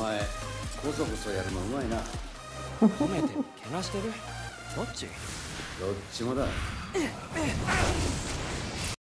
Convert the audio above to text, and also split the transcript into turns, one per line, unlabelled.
前こそこそやるのうまいな。
褒めてけなしてる？どっち？
どっちもだ。